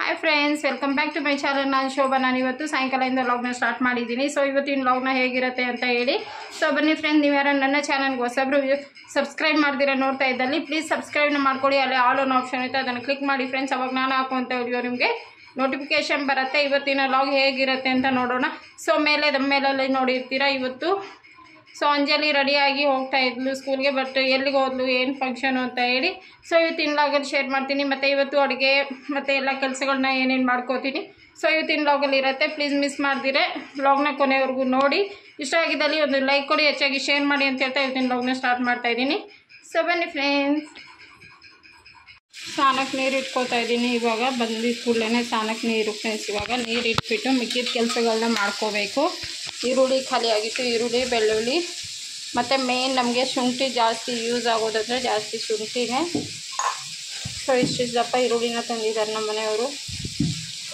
Hi friends welcome back to my channel ನಾನು ಶೋಭಾ. ನಾನು ಇವತ್ತು ಸಾಯಂಕಾಲದಿಂದ ಲಾಗ್ನ ಸ್ಟಾರ್ಟ್ ಮಾಡಿದ್ದೀನಿ. ಸೊ ಇವತ್ತಿನ ಲಾಗ್ನ ಹೇಗಿರುತ್ತೆ ಅಂತ ಹೇಳಿ. ಸೊ ಬನ್ನಿ ಫ್ರೆಂಡ್ಸ್ ನೀವು ಯಾರು ನನ್ನ ಚಾನಲ್ಗೆ ಹೊಸಬ್ರು ಸಬ್ಸ್ಕ್ರೈಬ್ ಮಾಡ್ದಿರ ನೋಡ್ತಾ ಇದ್ದಲ್ಲಿ ಪ್ಲೀಸ್ ಸಬ್ಸ್ಕ್ರೈಬ್ನ ಮಾಡ್ಕೊಳ್ಳಿ. ಅಲ್ಲಿ ಆಲ್ ಒನ್ ಆಪ್ಷನ್ ಇರುತ್ತೆ. ಅದನ್ನು ಕ್ಲಿಕ್ ಮಾಡಿ ಫ್ರೆಂಡ್ಸ್ ಅವಾಗ ನಾನು ಹಾಕುವಂಥ ವಿಡಿಯೋ ನಿಮಗೆ ನೋಟಿಫಿಕೇಶನ್ ಬರುತ್ತೆ. ಇವತ್ತಿನ ಲಾಗ್ ಹೇಗಿರುತ್ತೆ ಅಂತ ನೋಡೋಣ. ಸೊ ಮೇಲೆ ಮೇಲೆ ನೋಡಿರ್ತೀರಾ? ಇವತ್ತು ಸೊ ಅಂಜಲಿ ರೆಡಿಯಾಗಿ ಹೋಗ್ತಾ ಇದ್ಲು ಸ್ಕೂಲ್ಗೆ, ಬಟ್ ಎಲ್ಲಿಗೆ ಹೋದ್ಲು, ಏನು ಫಂಕ್ಷನು ಅಂತ ಹೇಳಿ. ಸೊ ಇವತ್ತು ಇನ್ಲಾಗಲ್ಲಿ ಶೇರ್ ಮಾಡ್ತೀನಿ. ಮತ್ತು ಇವತ್ತು ಅಡುಗೆ, ಮತ್ತು ಎಲ್ಲ ಕೆಲಸಗಳನ್ನ ಏನೇನು ಮಾಡ್ಕೋತೀನಿ. ಸೊ ಇವತ್ತಿನ ಲಾಗಲ್ಲಿ ಇರುತ್ತೆ. ಪ್ಲೀಸ್ ಮಿಸ್ ಮಾಡ್ದಿರೆ. ಲಾಗ್ನ ಕೊನೆವರೆಗೂ ನೋಡಿ. ಇಷ್ಟ ಆಗಿದ್ದಲ್ಲಿ ಒಂದು ಲೈಕ್ ಕೊಡಿ, ಹೆಚ್ಚಾಗಿ ಶೇರ್ ಮಾಡಿ ಅಂತ ಹೇಳ್ತಾ ಇವತ್ತಿನ ಲಾಗ್ನ ಸ್ಟಾರ್ಟ್ ಮಾಡ್ತಾ ಇದ್ದೀನಿ. ಸೊ ಬನ್ನಿ ಫ್ರೆಂಡ್ಸ್ ಸ್ನಾನಕ್ಕೆ ನೀರು ಇಟ್ಕೋತಾ ಇದ್ದೀನಿ ಇವಾಗ. ಬಂದಿದ್ದ ಕೂಡಲೇ ಸ್ನಾನಕ್ಕೆ ನೀರು ಫ್ರೆಂಡ್ಸ್ ಇವಾಗ. ನೀರು ಇಟ್ಬಿಟ್ಟು ಮಿಕ್ಕಿದ ಕೆಲಸಗಳನ್ನ ಮಾಡ್ಕೋಬೇಕು. ಈರುಳ್ಳಿ ಖಾಲಿ ಆಗಿತ್ತು. ಈರುಳ್ಳಿ, ಬೆಳ್ಳುಳ್ಳಿ. ಮತ್ತು ಮೇನ್ ನಮಗೆ ಶುಂಠಿ ಜಾಸ್ತಿ ಯೂಸ್ ಆಗೋದಂದರೆ ಜಾಸ್ತಿ ಶುಂಠಿನೇ. ಸೊ ಇಷ್ಟು ದಪ್ಪ ಈರುಳ್ಳಿನ ತಂದಿದ್ದಾರೆ ನಮ್ಮ ಮನೆಯವರು.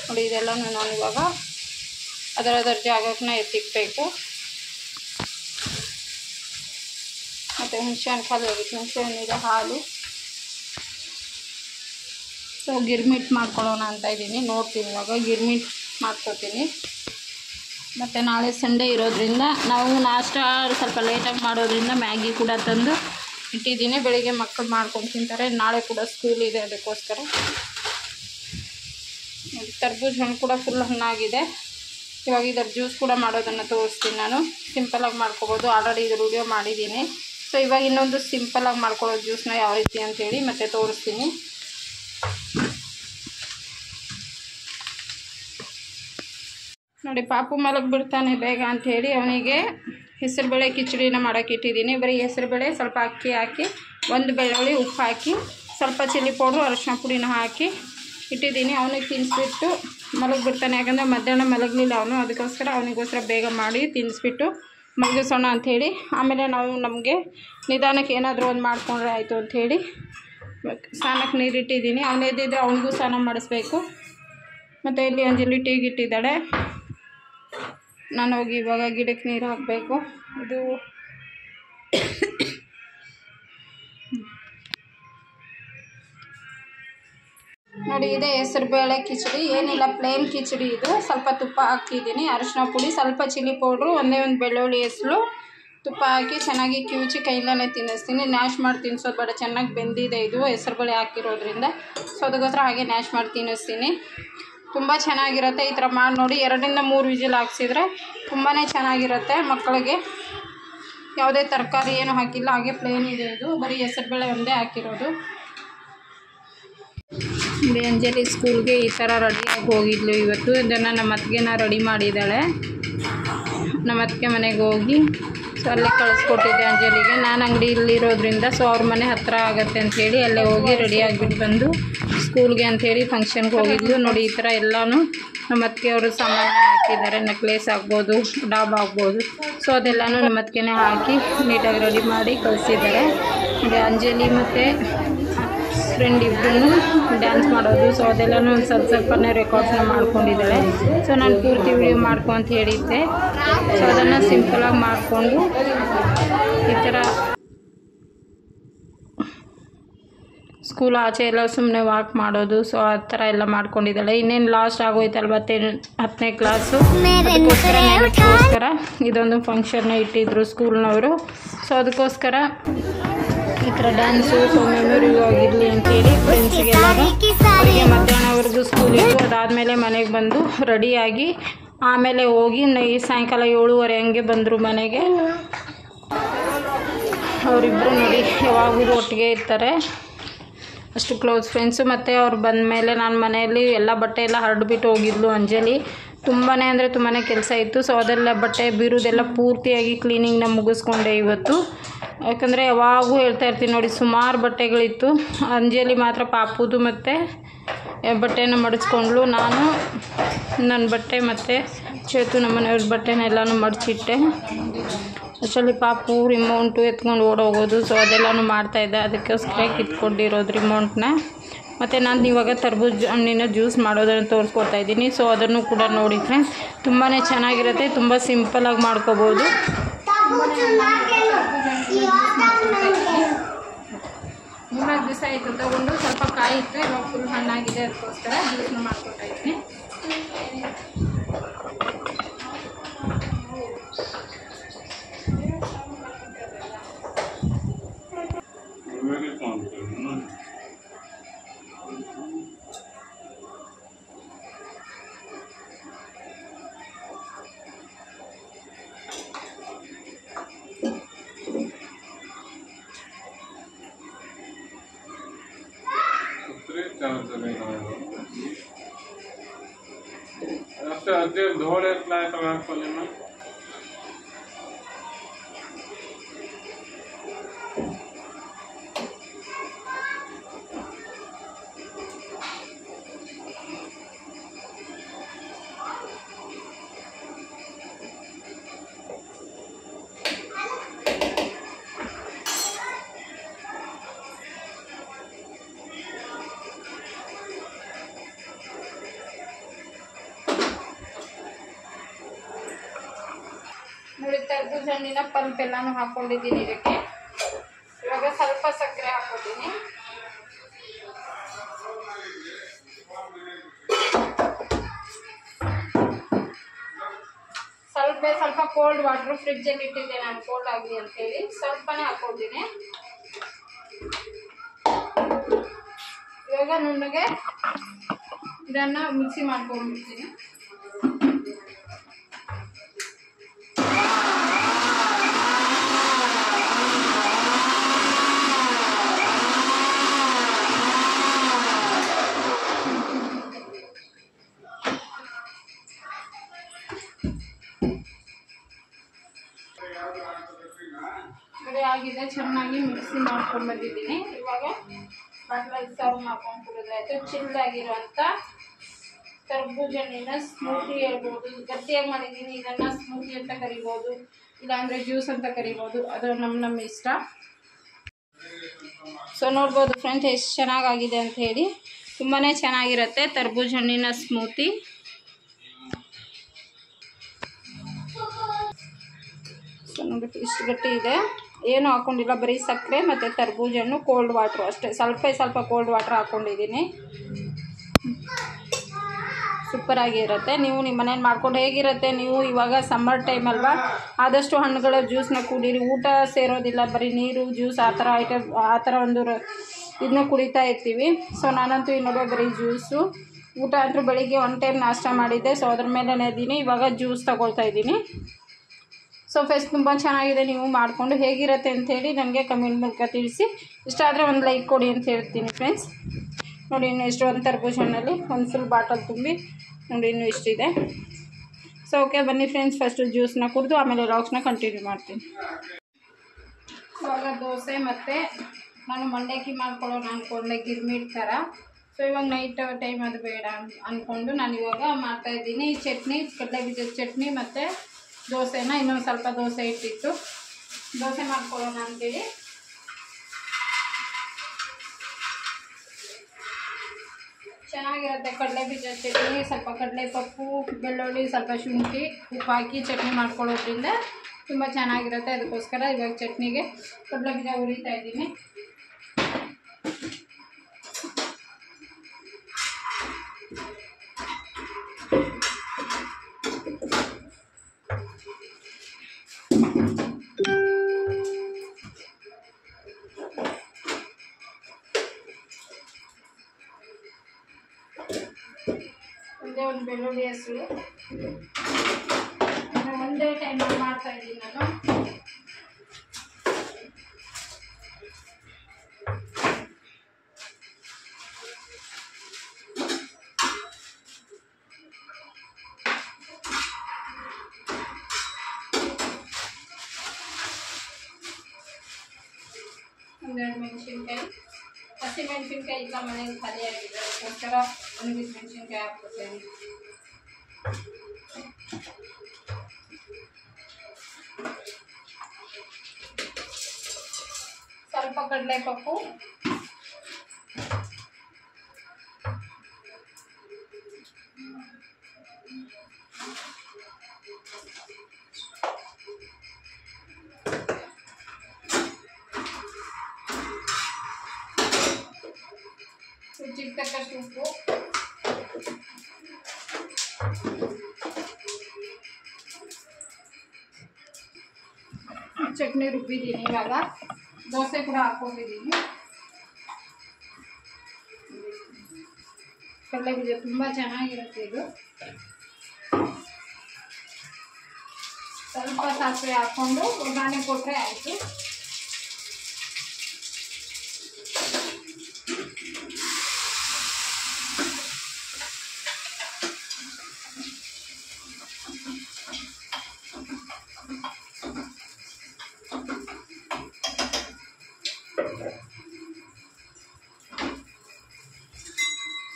ನೋಡಿ, ಇದೆಲ್ಲನೂ ನಾನು ಇವಾಗ ಅದರ ಅದರ ಜಾಗಕ್ಕೆ ಎತ್ತಿಕ್ಬೇಕು. ಮತ್ತು ಹುಣಸೆ ಹಣ್ಣು ಖಾಲಿ ಆಗಿತ್ತು. ಹುಣಸೆ ಇದೆ ಹಾಲು. ಸೊ ಗಿರ್ಮಿಟ್ ಮಾಡ್ಕೊಳ್ಳೋಣ ಅಂತ ಇದ್ದೀನಿ. ನೋಡ್ತೀನಿ ಇವಾಗ. ಗಿರ್ಮಿಟ್ ಮಾಡ್ಕೊತೀನಿ. ಮತ್ತು ನಾಳೆ ಸಂಡೇ ಇರೋದ್ರಿಂದ ನಾವು ನಾಷ್ಟ ಸ್ವಲ್ಪ ಲೇಟಾಗಿ ಮಾಡೋದ್ರಿಂದ ಮ್ಯಾಗಿ ಕೂಡ ತಂದು ಇಟ್ಟಿದ್ದೀನಿ. ಬೆಳಿಗ್ಗೆ ಮಕ್ಕಳು ಮಾಡ್ಕೊಂಡು ತಿಂತಾರೆ. ನಾಳೆ ಕೂಡ ಸ್ಕೂಲ್ ಇದೆ ಅದಕ್ಕೋಸ್ಕರ. ತರ್ಬೂಜ್ ಹಣ್ಣು ಕೂಡ ಫುಲ್ ಹಣ್ಣಾಗಿದೆ. ಇವಾಗ ಇದರ ಜ್ಯೂಸ್ ಕೂಡ ಮಾಡೋದನ್ನು ತೋರಿಸ್ತೀನಿ ನಾನು. ಸಿಂಪಲಾಗಿ ಮಾಡ್ಕೊಬೋದು. ಆಲ್ರೆಡಿ ಇದು ವಿಡಿಯೋ ಮಾಡಿದ್ದೀನಿ. ಸೊ ಇವಾಗ ಇನ್ನೊಂದು ಸಿಂಪಲಾಗಿ ಮಾಡ್ಕೊಳ್ಳೋ ಜ್ಯೂಸ್ನ ಯಾವ ರೀತಿ ಅಂತೇಳಿ ಮತ್ತೆ ತೋರಿಸ್ತೀನಿ. ನೋಡಿ, ಪಾಪು ಮಲಗಿ ಬಿಡ್ತಾನೆ ಬೇಗ ಅಂಥೇಳಿ ಅವನಿಗೆ ಹೆಸರುಬೇಳೆ ಕಿಚಡಿನ ಮಾಡೋಕೆ ಇಟ್ಟಿದ್ದೀನಿ. ಬರೀ ಹೆಸರುಬೇಳೆ ಸ್ವಲ್ಪ ಅಕ್ಕಿ ಹಾಕಿ, ಒಂದು ಬೆಳ್ಳುಳ್ಳಿ ಉಪ್ಪು ಹಾಕಿ, ಸ್ವಲ್ಪ ಚಿಲ್ಲಿ ಪೌಡ್ರು, ಅರಶಿನ ಪುಡಿನ ಹಾಕಿ ಇಟ್ಟಿದ್ದೀನಿ. ಅವನಿಗೆ ತಿನ್ನಿಸ್ಬಿಟ್ಟು ಮಲಗಿಬಿಡ್ತಾನೆ ಯಾಕಂದರೆ ಮಧ್ಯಾಹ್ನ ಮಲಗಲಿಲ್ಲ ಅವನು. ಅದಕ್ಕೋಸ್ಕರ ಅವನಿಗೋಸ್ಕರ ಬೇಗ ಮಾಡಿ ತಿನ್ನಿಸ್ಬಿಟ್ಟು ಮಲಗಿಸೋಣ ಅಂಥೇಳಿ ಆಮೇಲೆ ನಾವು ನಮಗೆ ನಿಧಾನಕ್ಕೆ ಏನಾದರೂ ಒಂದು ಮಾಡಿಕೊಂಡ್ರೆ ಆಯಿತು ಅಂಥೇಳಿ ಸ್ನಾನಕ್ಕೆ ನೀರಿಟ್ಟಿದ್ದೀನಿ. ಅವನು ಎದ್ದಿದ್ರೆ ಅವನಿಗೂ ಸ್ನಾನ ಮಾಡಿಸ್ಬೇಕು. ಮತ್ತು ಇಲ್ಲಿ ಅಂಜಲಿ ಟೀಗೆ ಇಟ್ಟಿದ್ದಾಳೆ ನಾನು ಹೋಗಿ ಇವಾಗ ಗಿಡಕ್ಕೆ ನೀರು ಹಾಕಬೇಕು. ಇದು ನೋಡಿ, ಇದೆ ಹೆಸರು ಬೇಳೆ ಕಿಚಡಿ. ಏನಿಲ್ಲ ಪ್ಲೇನ್ ಕಿಚಡಿ ಇದು. ಸ್ವಲ್ಪ ತುಪ್ಪ ಹಾಕಿದ್ದೀನಿ. ಅರಿಶಿನ ಪುಡಿ, ಸ್ವಲ್ಪ ಚಿಲ್ಲಿ ಪೌಡ್ರು, ಒಂದೇ ಒಂದು ಬೆಳ್ಳುಳ್ಳಿ ಹೆಸರು. ತುಪ್ಪ ಹಾಕಿ ಚೆನ್ನಾಗಿ ಕಿವುಚಿ ಕೈಲೇ ತಿನ್ನಿಸ್ತೀನಿ. ನ್ಯಾಶ್ ಮಾಡಿ ತಿನ್ನಿಸೋದು ಬೇಡ. ಚೆನ್ನಾಗಿ ಬೆಂದಿದೆ ಇದು, ಹೆಸರು ಬೇಳೆ ಹಾಕಿರೋದ್ರಿಂದ. ಸೊ, ಅದಕ್ಕೋಸ್ಕರ ಹಾಗೆ ನ್ಯಾಶ್ ಮಾಡಿ ತಿನ್ನಿಸ್ತೀನಿ. ತುಂಬ ಚೆನ್ನಾಗಿರುತ್ತೆ ಈ ಥರ ಮಾಡಿ ನೋಡಿ. ಎರಡರಿಂದ ಮೂರು ವಿಜಿಲ್ ಹಾಕ್ಸಿದ್ರೆ ತುಂಬಾ ಚೆನ್ನಾಗಿರುತ್ತೆ ಮಕ್ಕಳಿಗೆ. ಯಾವುದೇ ತರಕಾರಿ ಏನು ಹಾಕಿಲ್ಲ, ಹಾಗೆ ಪ್ಲೇನ್ ಇದೆ ಇದು ಬರೀ ಹೆಸರುಬೇಳೆ ಒಂದೇ ಹಾಕಿರೋದು. ಅಂಜಲಿ ಸ್ಕೂಲ್ಗೆ ಈ ಥರ ರೆಡಿಯಾಗಿ ಹೋಗಿದ್ಲು ಇವತ್ತು. ಇದನ್ನು ನಮ್ಮ ಅತ್ತಿಗೆನ ರೆಡಿ ಮಾಡಿದ್ದಾಳೆ. ನಮ್ಮ ಅತ್ತಿಗೆ ಮನೆಗೆ ಹೋಗಿ ಸೊ ಅಲ್ಲೇ ಕಳಿಸ್ಕೊಟ್ಟಿದ್ದೆ ಅಂಜಲಿಗೆ. ನಾನು ಅಂಗಡಿ ಇಲ್ಲಿರೋದ್ರಿಂದ ಸೊ ಅವ್ರ ಮನೆ ಹತ್ತಿರ ಆಗುತ್ತೆ ಅಂಥೇಳಿ ಅಲ್ಲೇ ಹೋಗಿ ರೆಡಿ ಆಗಿಬಿಟ್ಟು ಬಂದು ಸ್ಕೂಲ್ಗೆ ಅಂಥೇಳಿ ಫಂಕ್ಷನ್ಗೆ ಹೋಗಿದ್ಲು. ನೋಡಿ, ಈ ಥರ ಎಲ್ಲನೂ ನಮ್ಮ ಅತ್ತಿಗೆ ಅವರು ಸಾಮಾನು ಹಾಕಿದ್ದಾರೆ. ನೆಕ್ಲೇಸ್ ಆಗ್ಬೋದು, ಡಾಬ್ ಆಗ್ಬೋದು. ಸೊ, ಅದೆಲ್ಲನೂ ನಮ್ಮ ಅತ್ತಿಗೆನೇ ಹಾಕಿ ನೀಟಾಗಿ ರೆಡಿ ಮಾಡಿ ಕಳಿಸಿದ್ದಾರೆ. ಅಂಜಲಿ ಮತ್ತು ಫ್ರೆಂಡ್ ಇಬ್ಬರೂ ಡ್ಯಾನ್ಸ್ ಮಾಡೋದು. ಸೊ, ಅದೆಲ್ಲನೂ ಒಂದು ಸ್ವಲ್ಪ ಸ್ವಲ್ಪನೇ ರೆಕಾರ್ಡ್ಸ್ನ ಮಾಡ್ಕೊಂಡಿದ್ದಾಳೆ. ಸೊ, ನಾನು ಪೂರ್ತಿ ವಿಡಿಯೋ ಮಾಡ್ಕೊ ಅಂತ ಹೇಳಿದ್ದೆ. ಸೊ, ಅದನ್ನು ಸಿಂಪಲಾಗಿ ಮಾಡಿಕೊಂಡು ಈ ಥರ ಸ್ಕೂಲ್ ಆಚೆ ಎಲ್ಲ ಸುಮ್ಮನೆ ವಾಕ್ ಮಾಡೋದು ಸೊ ಆ ಥರ ಎಲ್ಲ ಮಾಡ್ಕೊಂಡಿದ್ದಾಳೆ. ಇನ್ನೇನು ಲಾಸ್ಟ್ ಆಗೋಯ್ತಲ್ವ ತೆನ್ ಹತ್ತನೇ ಕ್ಲಾಸು ಅದಕ್ಕೋಸ್ಕರ ಇದೊಂದು ಫಂಕ್ಷನ್ನ ಇಟ್ಟಿದ್ರು ಸ್ಕೂಲ್ನವರು ಸೊ ಅದಕ್ಕೋಸ್ಕರ ಈ ಥರ ಡ್ಯಾನ್ಸು ಸೊ ಮೆಮೊರಿಗೂ ಆಗಿರಲಿ ಅಂತೇಳಿ ಫ್ರೆಂಡ್ಸಿಗೆಲ್ಲರೂ ಅವರಿಗೆ ಮಧ್ಯಾಹ್ನವರೆಗೂ ಸ್ಕೂಲ್ ಇತ್ತು. ಅದಾದಮೇಲೆ ಮನೆಗೆ ಬಂದು ರೆಡಿಯಾಗಿ ಆಮೇಲೆ ಹೋಗಿ ನೈ ಸಾಯಂಕಾಲ ಏಳುವರೆ ಹಂಗೆ ಬಂದರು ಮನೆಗೆ. ಅವರಿಬ್ಬರು ನೋಡಿ ಯಾವಾಗಲೂ ಒಟ್ಟಿಗೆ ಇರ್ತಾರೆ. ಅಷ್ಟು ಕ್ಲೋಸ್ ಫ್ರೆಂಡ್ಸು ಮತ್ತು ಅವ್ರು ಬಂದ ಮೇಲೆ ನಾನು ಮನೆಯಲ್ಲಿ ಎಲ್ಲ ಬಟ್ಟೆ ಎಲ್ಲ ಹರಡ್ಬಿಟ್ಟು ಹೋಗಿದ್ಲು ಅಂಜಲಿ. ತುಂಬಾ ಅಂದರೆ ತುಂಬಾ ಕೆಲಸ ಇತ್ತು. ಸೊ ಅದೆಲ್ಲ ಬಟ್ಟೆ ಬೀರುದೆಲ್ಲ ಪೂರ್ತಿಯಾಗಿ ಕ್ಲೀನಿಂಗ್ನ ಮುಗಿಸ್ಕೊಂಡೆ ಇವತ್ತು. ಯಾಕಂದರೆ ಯಾವಾಗೂ ಹೇಳ್ತಾ ಇರ್ತೀನಿ ನೋಡಿ, ಸುಮಾರು ಬಟ್ಟೆಗಳಿತ್ತು. ಅಂಜಲಿ ಮಾತ್ರ ಪಾಪುದು ಮತ್ತು ಬಟ್ಟೆನ ಮಡಿಸ್ಕೊಂಡ್ಲು ನಾನು ನನ್ನ ಬಟ್ಟೆ ಮತ್ತು ಚೇತು ನಮ್ಮ ಮನೆಯವ್ರ ಬಟ್ಟೆನೆಲ್ಲನೂ ಮಡಚಿಟ್ಟೆ. ಅಷ್ಟರಲ್ಲಿ ಪಾಪು ರಿಮೌಂಟು ಎತ್ಕೊಂಡು ಓಡೋಗೋದು. ಸೊ ಅದೆಲ್ಲನೂ ಮಾಡ್ತಾಯಿದ್ದೆ ಅದಕ್ಕೋಸ್ಕರ ಕಿತ್ಕೊಂಡಿರೋದು ರಿಮೌಂಟ್ನ ಮತ್ತು ನಾನು ಇವಾಗ ತರ್ಬೂಜ ಹಣ್ಣಿನ ಜ್ಯೂಸ್ ಮಾಡೋದನ್ನು ತೋರಿಸ್ಕೊಡ್ತಾ ಇದ್ದೀನಿ. ಸೊ ಅದನ್ನು ಕೂಡ ನೋಡಿ ಫ್ರೆಂಡ್ಸ್ ತುಂಬಾ ಚೆನ್ನಾಗಿರುತ್ತೆ. ತುಂಬ ಸಿಂಪಲಾಗಿ ಮಾಡ್ಕೋಬೋದು. ಮೂರ್ನಾಲ್ಕು ದಿವಸ ಆಯಿತು ತಗೊಂಡು ಸ್ವಲ್ಪ ಕಾಯಿ ಇಟ್ಟರೆ ಇವಾಗ ಫುಲ್ ಹಣ್ಣಾಗಿದೆ ಅದಕ್ಕೋಸ್ಕರ ಜ್ಯೂಸ್ನ ಮಾಡ್ಕೊತಾ ಇದ್ದೀನಿ. ಅಷ್ಟೇ ಅದೇ ಧೋಳೆ ಆಯ್ತು ಹಾಕೊಳ್ಳಿ ನೋಡಿ ತರಬೂಜ ಜಣ್ಣಿನ ಪಲ್ಪ್ ಎಲ್ಲಾನು ಹಾಕೊಂಡಿದ್ದೀನಿ ಇದಕ್ಕೆ. ಇವಾಗ ಸ್ವಲ್ಪ ಸಕ್ಕರೆ ಹಾಕೋತೀನಿ ಸ್ವಲ್ಪ ಸ್ವಲ್ಪ ಕೋಲ್ಡ್ ವಾಟರ್ ಫ್ರಿಜ್ಜಲ್ಲಿ ಇಟ್ಟಿದ್ದೆ ನಾನು ಕೋಲ್ಡ್ ಆಗಲಿ ಅಂತೇಳಿ. ಸ್ವಲ್ಪನೇ ಹಾಕೊಂಡಿದ್ದೀನಿ ಇವಾಗ ನನಗೆ ಇದನ್ನ ಮಿಕ್ಸಿ ಮಾಡ್ಕೊಂಡ್ಬಿಡ್ತೀನಿ. ಆಗಿದೆ. ಚೆನ್ನಾಗಿ ಮಿಕ್ಸಿ ಮಾಡ್ಕೊಂಡು ಬಂದಿದ್ದೀನಿ. ಇವಾಗ ಬಾಟ್ಲಲ್ಲಿ ಸರ್ವ್ ಮಾಡ್ಕೊಂಡು ಚಿಲ್ಲಾಗಿರುವಂಥ ಕರ್ಬೂಜ ಹಣ್ಣಿನ ಸ್ಮೂತಿ ಹೇಳ್ಬೋದು. ಗಟ್ಟಿಯಾಗಿ ಮಾಡಿದ್ದೀನಿ. ಇದನ್ನು ಸ್ಮೂತಿ ಅಂತ ಕರಿಬೋದು. ಇಲ್ಲಾಂದರೆ ಜ್ಯೂಸ್ ಅಂತ ಕರಿಬೋದು. ಅದು ನಮ್ಮ ನಮ್ಮ ಇಷ್ಟ. ಸೊ ನೋಡ್ಬೋದು ಫ್ರೆಂಡ್ಸ್ ಎಷ್ಟು ಚೆನ್ನಾಗಾಗಿದೆ ಅಂತ ಹೇಳಿ. ತುಂಬಾ ಚೆನ್ನಾಗಿರುತ್ತೆ ತರ್ಬೂಜ ಹಣ್ಣಿನ ಸ್ಮೂತಿ ಸೊ ಇಷ್ಟು ಗಟ್ಟಿ ಇದೆ. ಏನು ಹಾಕೊಂಡಿಲ್ಲ, ಬರೀ ಸಕ್ಕರೆ ಮತ್ತು ತರಬೂಜ ಹಣ್ಣು ಕೋಲ್ಡ್ ವಾಟ್ರು ಅಷ್ಟೇ. ಸ್ವಲ್ಪ ಸ್ವಲ್ಪ ಕೋಲ್ಡ್ ವಾಟ್ರ್ ಹಾಕ್ಕೊಂಡಿದ್ದೀನಿ ಸೂಪರಾಗಿ ಇರುತ್ತೆ ನೀವು ನಿಮ್ಮ ಮನೇಲಿ ಮಾಡ್ಕೊಂಡು ಹೇಗಿರುತ್ತೆ? ನೀವು ಇವಾಗ ಸಮ್ಮರ್ ಟೈಮ್ ಅಲ್ವಾ? ಆದಷ್ಟು ಹಣ್ಣುಗಳ ಜ್ಯೂಸ್ನ ಕುಡೀರಿ. ಊಟ ಸೇರೋದಿಲ್ಲ, ಬರೀ ನೀರು ಜ್ಯೂಸ್ ಆ ಥರ ಐಟಮ್ ಆ ಥರ ಒಂದು ಇದನ್ನ ಕುಡಿತಾ ಇರ್ತೀವಿ. ಸೊ ನಾನಂತೂ ಇನ್ನೊಬ್ಬ ಬರೀ ಜ್ಯೂಸು ಊಟ ಅಂತೂ ಬೆಳಿಗ್ಗೆ ಒನ್ ಟೈಮ್ ನಾಷ್ಟ ಮಾಡಿದ್ದೆ. ಸೊ ಅದ್ರ ಮೇಲೆ ಇದ್ದೀನಿ. ಇವಾಗ ಜ್ಯೂಸ್ ತಗೊಳ್ತಾ ಇದ್ದೀನಿ. ಸೊ ಫೇಸ್ ತುಂಬ ಚೆನ್ನಾಗಿದೆ ನೀವು ಮಾಡಿಕೊಂಡು ಹೇಗಿರುತ್ತೆ ಅಂಥೇಳಿ ನನಗೆ ಕಮೆಂಟ್ ಮೂಲಕ ತಿಳಿಸಿ. ಇಷ್ಟ ಆದರೆ ಒಂದು ಲೈಕ್ ಕೊಡಿ ಅಂತ ಹೇಳ್ತೀನಿ ಫ್ರೆಂಡ್ಸ್ ನೋಡಿ, ಇನ್ನು ಎಷ್ಟು ಒಂದು ತರ್ಬೂಜನಲ್ಲಿ ಒಂದು ಫುಲ್ ಬಾಟಲ್ ತುಂಬಿ ನೋಡಿ, ಇನ್ನೂ ಇಷ್ಟಿದೆ ಸೊ ಓಕೆ ಬನ್ನಿ ಫ್ರೆಂಡ್ಸ್ ಫಸ್ಟು ಜ್ಯೂಸ್ನ ಕುಡಿದು ಆಮೇಲೆ ರಾಕ್ಸ್ನ ಕಂಟಿನ್ಯೂ ಮಾಡ್ತೀನಿ. ಇವಾಗ ದೋಸೆ ಮತ್ತು ನಾನು ಮಂಡಕ್ಕಿ ಮಾಡ್ಕೊಳ್ಳೋಣ ಅಂದ್ಕೊಂಡೆ ಗಿರ್ಮಿಟ್ ಥರ ಸೊ ಇವಾಗ ನೈಟ್ ಟೈಮ್ ಅದು ಬೇಡ ಅಂದ್ಕೊಂಡು ನಾನು ಇವಾಗ ಮಾಡ್ತಾಯಿದ್ದೀನಿ ಚಟ್ನಿ, ಕಡಲೆ ಬೀಜದ ಚಟ್ನಿ ಮತ್ತು ದೋಸೆನ ಇನ್ನೊಂದು ಸ್ವಲ್ಪ ದೋಸೆ ಇಟ್ಟಿತ್ತು ದೋಸೆ ಮಾಡ್ಕೊಳ್ಳೋಣ ಅಂತೇಳಿ ಚೆನ್ನಾಗಿರುತ್ತೆ ಕಡಲೆ ಬೀಜ ಚಟ್ನಿ, ಸ್ವಲ್ಪ ಕಡಲೆ ಪಪ್ಪು ಬೆಳ್ಳುಳ್ಳಿ, ಸ್ವಲ್ಪ ಶುಂಠಿ ಉಪ್ಪು ಹಾಕಿ ಚಟ್ನಿ ಮಾಡ್ಕೊಳ್ಳೋದ್ರಿಂದ ತುಂಬ ಚೆನ್ನಾಗಿರುತ್ತೆ. ಅದಕ್ಕೋಸ್ಕರ ಇವಾಗ ಚಟ್ನಿಗೆ ಕಡಲೆ ಬೀಜ ಹುರಿತಾ ಇದ್ದೀನಿ. ಒಂದೇ ಒಂದು ಬೆಳ್ಳುಳ್ಳಿ ಹೆಸರು ಒಂದೇ ಟೈಮ್ ಮಾಡ್ತಾ ಇದ್ದೀನಿ ನಾನು ಒಂದೆರಡು ಮೆಣಸಿನ್ಕಾಯಿ ಹಸಿ ಮೆಣಸಿನ್ಕಾಯಿ ಇಲ್ಲ ಮನೇಲಿ ಖಾಲಿ ಆಗಿದೆ ಅದಕ್ಕೋಸ್ಕರ ಒಣಗಿದ ಮೆಣಸಿನ್ಕಾಯಿ ಹಾಕ್ಕೊತೇನೆ ಸ್ವಲ್ಪ ಕಡಲೆಪಪ್ಪು ರುಚಿಗೆ ತಕ್ಕಷ್ಟು ಉಪ್ಪು ಚಟ್ನಿ ರುಬ್ಬಿದ್ದೀನಿ ಇವಾಗ ದೋಸೆ ಕೂಡ ಹಾಕೊಂಡಿದ್ದೀನಿ ಕಡಲೆ ಬೀಜ ತುಂಬ ಚೆನ್ನಾಗಿರುತ್ತೆ ಇದು ಸ್ವಲ್ಪ ಸಾಸಿವೆ ಹಾಕ್ಕೊಂಡು ಒಗ್ಗರಣೆ ಕೊಟ್ಟರೆ ಆಯಿತು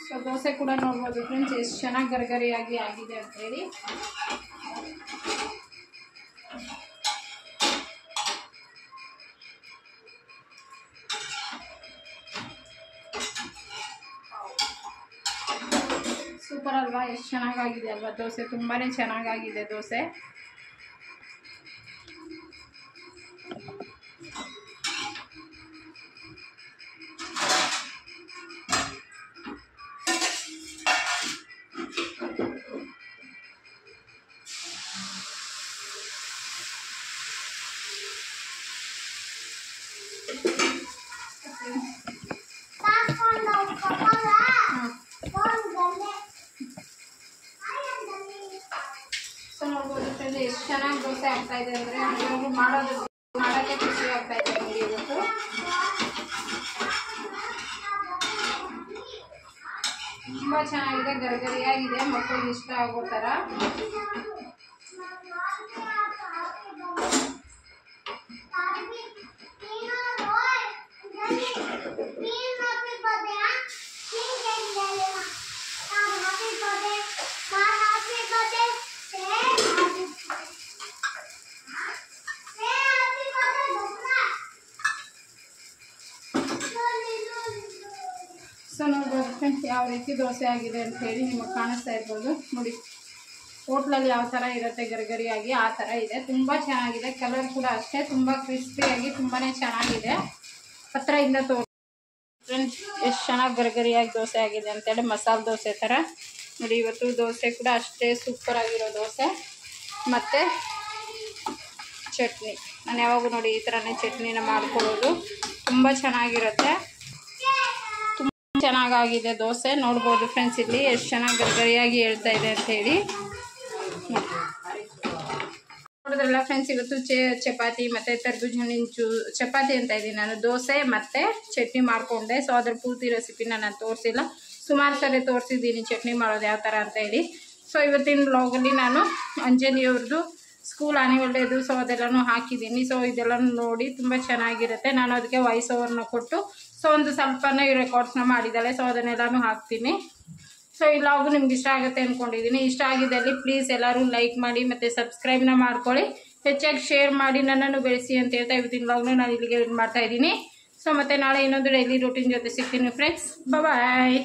ಸೊ ದೋಸೆ ಕೂಡ ನೋಡ್ಬೋದು ಫ್ರೆಂಡ್ಸ್ ಎಷ್ಟು ಚೆನ್ನಾಗಿ ಗರಿಗರಿಯಾಗಿ ಆಗಿದೆ ಅಂತ ಹೇಳಿ ಸೂಪರ್ ಅಲ್ವಾ ಎಷ್ಟು ಚೆನ್ನಾಗಾಗಿದೆ ಅಲ್ವಾ ದೋಸೆ ತುಂಬಾ ಚೆನ್ನಾಗಾಗಿದೆ ದೋಸೆ ಸೊ ನೋಡ್ಬೋದು ಫ್ರೆಂಡ್ ಎಷ್ಟು ಚೆನ್ನಾಗಿ ದೋಸೆ ಆಗ್ತಾ ಇದೆ ಅಂದರೆ ಮಾಡೋದು ಮಾಡೋಕ್ಕೆ ಖುಷಿ ಆಗ್ತಾ ಇದೆ ನನಗೆ ಇವತ್ತು. ತುಂಬ ಚೆನ್ನಾಗಿದೆ, ಗರಿಗರಿಯಾಗಿದೆ ಮಕ್ಕಳಿಗೆ ಇಷ್ಟ ಆಗೋ ಥರ. ಯಾವ ರೀತಿ ದೋಸೆ ಆಗಿದೆ ಅಂತ ಹೇಳಿ ನಿಮಗೆ ಕಾಣಿಸ್ತಾ ಇರ್ಬೋದು. ನೋಡಿ, ಹೋಟ್ಲಲ್ಲಿ ಯಾವ ಥರ ಇರುತ್ತೆ ಗರಿಗರಿಯಾಗಿ, ಆ ಥರ ಇದೆ. ತುಂಬ ಚೆನ್ನಾಗಿದೆ. ಕಲರ್ ಕೂಡ ಅಷ್ಟೇ. ತುಂಬ ಕ್ರಿಸ್ಪಿಯಾಗಿ ತುಂಬಾ ಚೆನ್ನಾಗಿದೆ. ಹತ್ರದಿಂದ ತೋ ಫ್ರೆಂಡ್ಸ್ ಎಷ್ಟು ಚೆನ್ನಾಗಿ ಗರಿಗರಿಯಾಗಿ ದೋಸೆ ಆಗಿದೆ ಅಂತೇಳಿ ಮಸಾಲೆ ದೋಸೆ ಥರ. ನೋಡಿ, ಇವತ್ತು ದೋಸೆ ಕೂಡ ಅಷ್ಟೇ ಸೂಪರ್ ಆಗಿರೋ ದೋಸೆ. ಮತ್ತು ಚಟ್ನಿ. ನಾನು ಯಾವಾಗೂ ನೋಡಿ ಈ ಥರನೇ ಚಟ್ನಿನ ಮಾಡ್ಕೊಳ್ಳೋದು. ತುಂಬ ಚೆನ್ನಾಗಿರುತ್ತೆ. ಚೆನ್ನಾಗಾಗಿದೆ ದೋಸೆ. ನೋಡ್ಬೋದು ಫ್ರೆಂಡ್ಸ್ ಇಲ್ಲಿ ಎಷ್ಟು ಚೆನ್ನಾಗಿ ಗರಿಗರಿಯಾಗಿ ಹೇಳ್ತಾ ಇದೆ ಅಂತ ಹೇಳಿ. ನೋಡಿದ್ರಲ್ಲ ಫ್ರೆಂಡ್ಸ್ ಇವತ್ತು ಚಪಾತಿ ಮತ್ತು ತರ್ಬೂಜ್ ಹಣ್ಣಿನ ಚೂ ಚಪಾತಿ ಅಂತ ಇದ್ದೀನಿ ನಾನು. ದೋಸೆ ಮತ್ತು ಚಟ್ನಿ ಮಾಡಿಕೊಂಡೆ. ಸೊ ಅದ್ರ ಪೂರ್ತಿ ರೆಸಿಪಿನ ನಾನು ತೋರಿಸಿಲ್ಲ. ಸುಮಾರು ಸರಿ ತೋರಿಸಿದ್ದೀನಿ ಚಟ್ನಿ ಮಾಡೋದು ಯಾವ ಥರ ಅಂತ ಹೇಳಿ. ಸೊ ಇವತ್ತಿನ ಬ್ಲಾಗಲ್ಲಿ ನಾನು ಅಂಜನಿಯವ್ರದ್ದು ಸ್ಕೂಲ್ ಆ್ಯನಿವಲ್ ಡೇದು ಸೊ ಅದೆಲ್ಲನೂ ಹಾಕಿದ್ದೀನಿ. ಸೊ ಇದೆಲ್ಲ ನೋಡಿ ತುಂಬ ಚೆನ್ನಾಗಿರುತ್ತೆ. ನಾನು ಅದಕ್ಕೆ ವಾಯ್ಸ್ ಓವರ್ನ ಕೊಟ್ಟು ಸೊ ಒಂದು ಸ್ವಲ್ಪನೇ ಈ ರೆಕಾರ್ಡ್ಸ್ನ ಮಾಡಿದ್ದಾಳೆ. ಸೊ ಅದನ್ನೆಲ್ಲಾನು ಹಾಕ್ತೀನಿ. ಸೊ ಈ ಲಾಗು ನಿಮ್ಗೆ ಇಷ್ಟ ಆಗುತ್ತೆ ಅಂದ್ಕೊಂಡಿದ್ದೀನಿ ಇಷ್ಟ ಆಗಿದ್ದಲ್ಲಿ ಪ್ಲೀಸ್ ಎಲ್ಲರೂ ಲೈಕ್ ಮಾಡಿ ಮತ್ತು ಸಬ್ಸ್ಕ್ರೈಬ್ನ ಮಾಡ್ಕೊಳ್ಳಿ. ಹೆಚ್ಚಾಗಿ ಶೇರ್ ಮಾಡಿ ನನ್ನನ್ನು ಬೆಳೆಸಿ ಅಂತ ಹೇಳ್ತಾ ಇವತ್ತಿನ ಲಾಗ್ನ ನಾನು ಇಲ್ಲಿಗೆ ಮಾಡ್ತಾ ಇದ್ದೀನಿ. ಸೊ ಮತ್ತೆ ನಾಳೆ ಇನ್ನೊಂದು ಡೈಲಿ ರೂಟೀನ್ ಜೊತೆ ಸಿಗ್ತೀನಿ ಫ್ರೆಂಡ್ಸ್ ಬಾಯ್